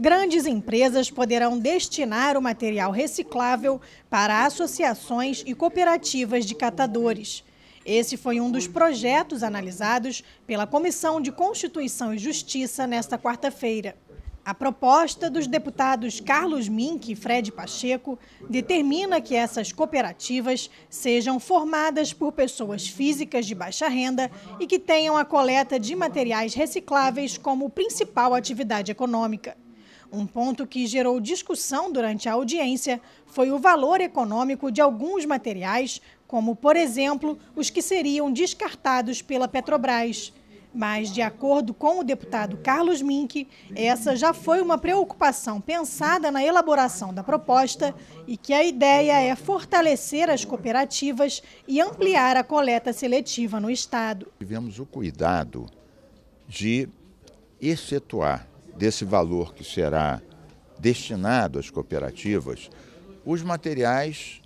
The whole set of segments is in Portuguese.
grandes empresas poderão destinar o material reciclável para associações e cooperativas de catadores. Esse foi um dos projetos analisados pela Comissão de Constituição e Justiça nesta quarta-feira. A proposta dos deputados Carlos Mink e Fred Pacheco determina que essas cooperativas sejam formadas por pessoas físicas de baixa renda e que tenham a coleta de materiais recicláveis como principal atividade econômica. Um ponto que gerou discussão durante a audiência foi o valor econômico de alguns materiais, como, por exemplo, os que seriam descartados pela Petrobras. Mas, de acordo com o deputado Carlos Mink, essa já foi uma preocupação pensada na elaboração da proposta e que a ideia é fortalecer as cooperativas e ampliar a coleta seletiva no Estado. Tivemos o cuidado de excetuar desse valor que será destinado às cooperativas os materiais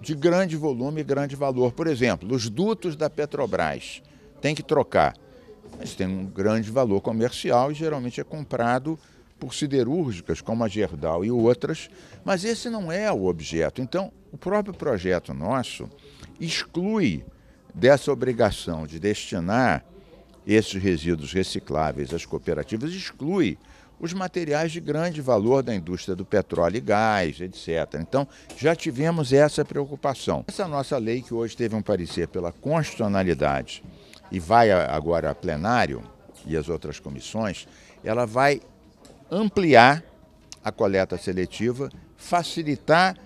de grande volume e grande valor. Por exemplo, os dutos da Petrobras tem que trocar mas tem um grande valor comercial e geralmente é comprado por siderúrgicas como a Gerdau e outras, mas esse não é o objeto. Então, o próprio projeto nosso exclui dessa obrigação de destinar esses resíduos recicláveis às cooperativas, exclui os materiais de grande valor da indústria do petróleo e gás, etc. Então, já tivemos essa preocupação. Essa nossa lei, que hoje teve um parecer pela constitucionalidade e vai agora a plenário e as outras comissões, ela vai ampliar a coleta seletiva, facilitar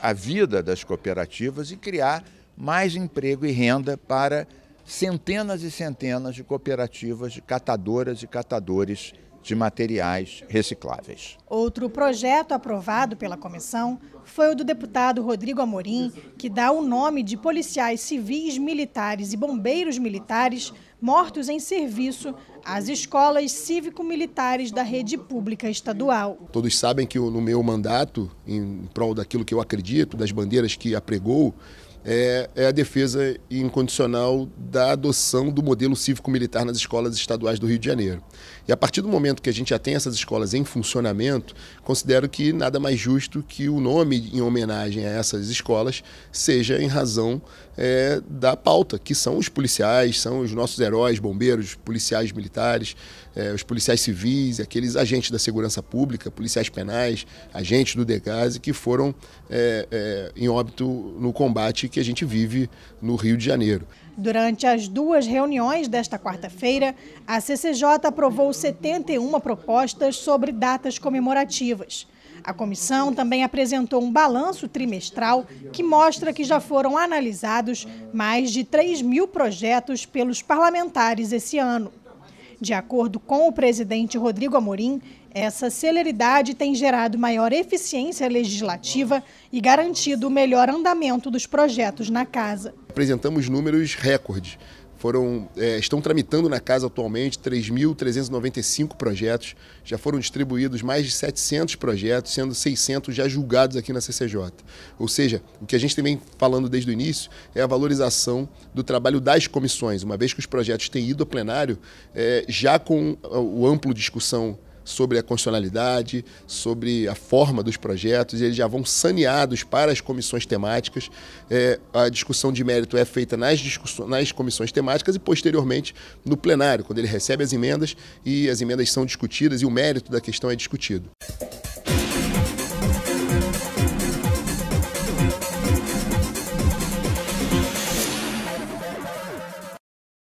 a vida das cooperativas e criar mais emprego e renda para centenas e centenas de cooperativas de catadoras e catadores de materiais recicláveis. Outro projeto aprovado pela comissão foi o do deputado Rodrigo Amorim, que dá o nome de policiais civis, militares e bombeiros militares mortos em serviço às escolas cívico-militares da rede pública estadual. Todos sabem que no meu mandato, em prol daquilo que eu acredito, das bandeiras que apregou, é, é a defesa incondicional da adoção do modelo cívico-militar nas escolas estaduais do Rio de Janeiro. E a partir do momento que a gente já tem essas escolas em funcionamento, considero que nada mais justo que o nome em homenagem a essas escolas seja em razão é, da pauta, que são os policiais, são os nossos heróis, bombeiros, policiais militares, é, os policiais civis, aqueles agentes da segurança pública, policiais penais, agentes do DEGASE, que foram é, é, em óbito no combate que a gente vive no Rio de Janeiro. Durante as duas reuniões desta quarta-feira, a CCJ aprovou 71 propostas sobre datas comemorativas. A comissão também apresentou um balanço trimestral que mostra que já foram analisados mais de 3 mil projetos pelos parlamentares esse ano. De acordo com o presidente Rodrigo Amorim, essa celeridade tem gerado maior eficiência legislativa e garantido o melhor andamento dos projetos na casa. Apresentamos números recordes. Foram, é, estão tramitando na casa atualmente 3.395 projetos, já foram distribuídos mais de 700 projetos, sendo 600 já julgados aqui na CCJ. Ou seja, o que a gente também falando desde o início é a valorização do trabalho das comissões, uma vez que os projetos têm ido ao plenário, é, já com o amplo discussão sobre a constitucionalidade, sobre a forma dos projetos, e eles já vão saneados para as comissões temáticas. É, a discussão de mérito é feita nas, nas comissões temáticas e, posteriormente, no plenário, quando ele recebe as emendas e as emendas são discutidas e o mérito da questão é discutido.